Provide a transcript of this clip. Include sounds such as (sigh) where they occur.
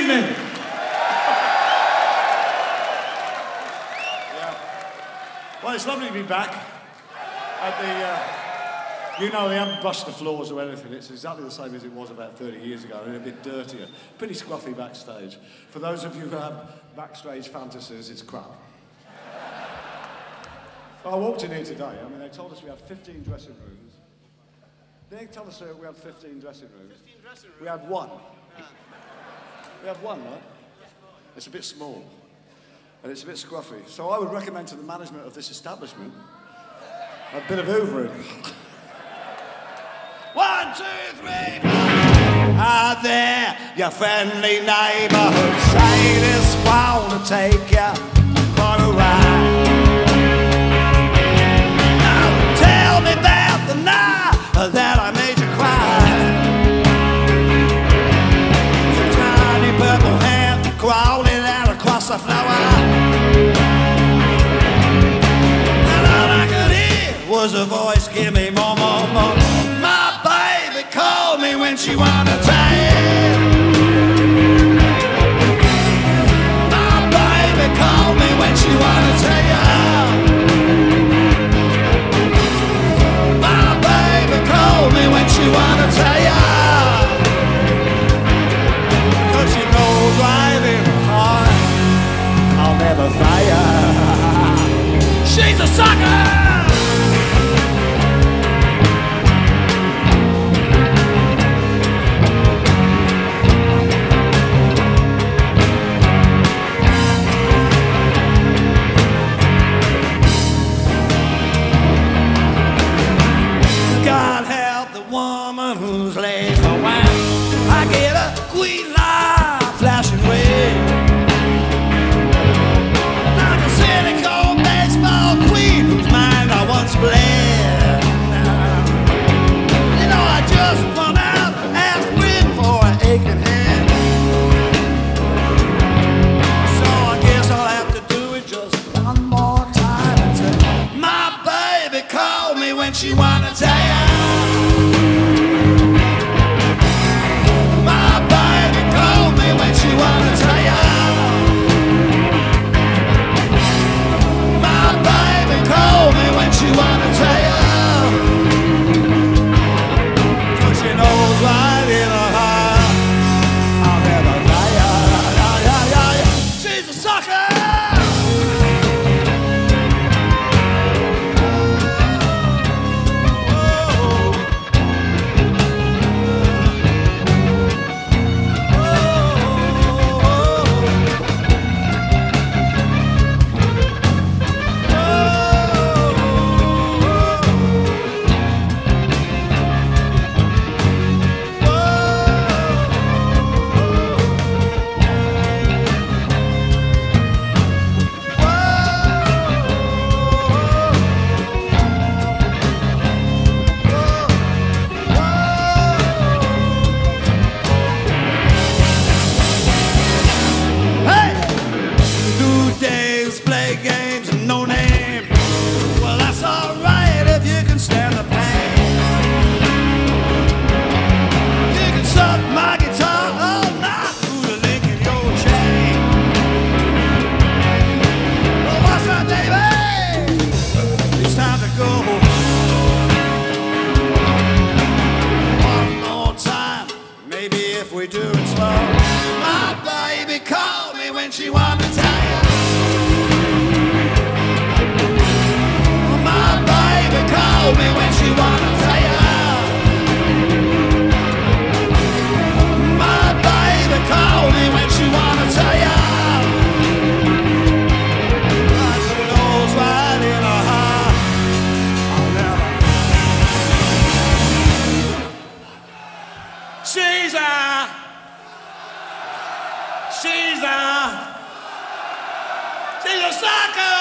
evening. Well, it's lovely to be back at the. Uh, you know, they haven't brushed the floors or anything. It's exactly the same as it was about 30 years ago, and a bit dirtier. Pretty scruffy backstage. For those of you who have backstage fantasies, it's crap. I walked in here today. I mean, they told us we had 15 dressing rooms. They told us uh, we had 15 dressing rooms. 15 dressing rooms? We had one. We have one, right? It's a bit small. And it's a bit scruffy. So I would recommend to the management of this establishment a bit of hoovering. (laughs) One, two, three, four. Are there your friendly neighborhood sailors want to take you for a ride? Now tell me that the night that I give me more, more, more. My baby called me when she wanted to she wanna tell you. She's a, she's a, she's a sucker.